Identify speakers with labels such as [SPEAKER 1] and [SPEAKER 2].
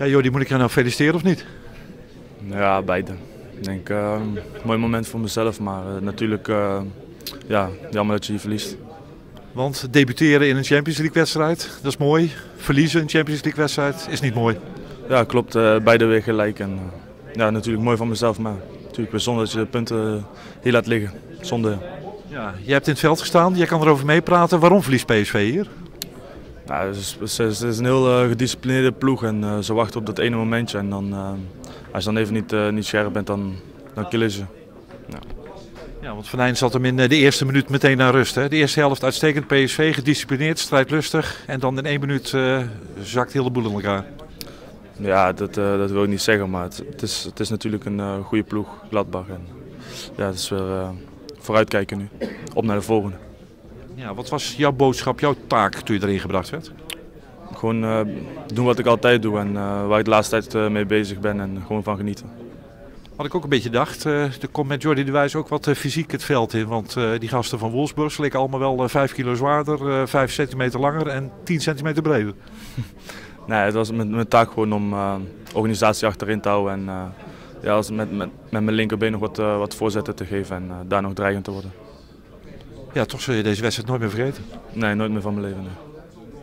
[SPEAKER 1] Ja, Jordi, moet ik jou nou feliciteren of niet?
[SPEAKER 2] Ja, beide. Ik denk, uh, een mooi moment voor mezelf, maar uh, natuurlijk uh, ja, jammer dat je hier verliest.
[SPEAKER 1] Want debuteren in een Champions League wedstrijd, dat is mooi. Verliezen in een Champions League wedstrijd is niet mooi.
[SPEAKER 2] Ja, klopt. beide weer gelijk. En, ja, natuurlijk mooi van mezelf, maar natuurlijk weer zonde dat je de punten hier laat liggen. Zonde.
[SPEAKER 1] Ja, je hebt in het veld gestaan, jij kan erover meepraten. Waarom verliest PSV hier?
[SPEAKER 2] Nou, het, is, het is een heel gedisciplineerde ploeg en uh, ze wachten op dat ene momentje. En dan, uh, als je dan even niet, niet scherp bent, dan, dan killen ze.
[SPEAKER 1] Ja. ja, want Van zat hem in de eerste minuut meteen naar rust. Hè? De eerste helft uitstekend PSV, gedisciplineerd, strijdlustig. En dan in één minuut zakt heel de boel in elkaar.
[SPEAKER 2] Ja, dat, dat wil ik niet zeggen, maar het, het, is, het is natuurlijk een goede ploeg, Gladbach. En, ja, het is weer vooruitkijken nu, op naar de volgende.
[SPEAKER 1] Ja, wat was jouw boodschap, jouw taak toen je erin gebracht werd?
[SPEAKER 2] Gewoon uh, doen wat ik altijd doe en uh, waar ik de laatste tijd uh, mee bezig ben en gewoon van genieten.
[SPEAKER 1] Wat ik ook een beetje dacht, er komt met Jordi de Wijs ook wat fysiek het veld in. Want die gasten van Wolfsburg leken allemaal wel 5 kilo zwaarder, 5 centimeter langer en 10 centimeter breder.
[SPEAKER 2] nee, het was mijn, mijn taak gewoon om organisatie achterin te houden en ja, met, met, met mijn linkerbeen nog wat, wat voorzetten te geven en daar nog dreigend te worden.
[SPEAKER 1] Ja, toch zul je deze wedstrijd nooit meer vergeten?
[SPEAKER 2] Nee, nooit meer van mijn leven.